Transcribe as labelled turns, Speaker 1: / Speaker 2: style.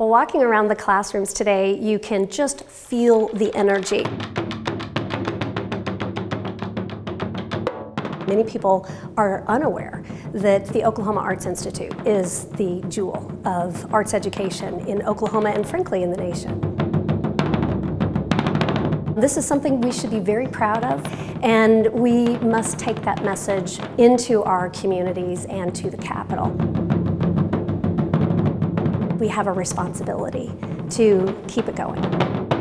Speaker 1: Well, walking around the classrooms today, you can just feel the energy. Many people are unaware that the Oklahoma Arts Institute is the jewel of arts education in Oklahoma and frankly in the nation. This is something we should be very proud of and we must take that message into our communities and to the Capitol we have a responsibility to keep it going.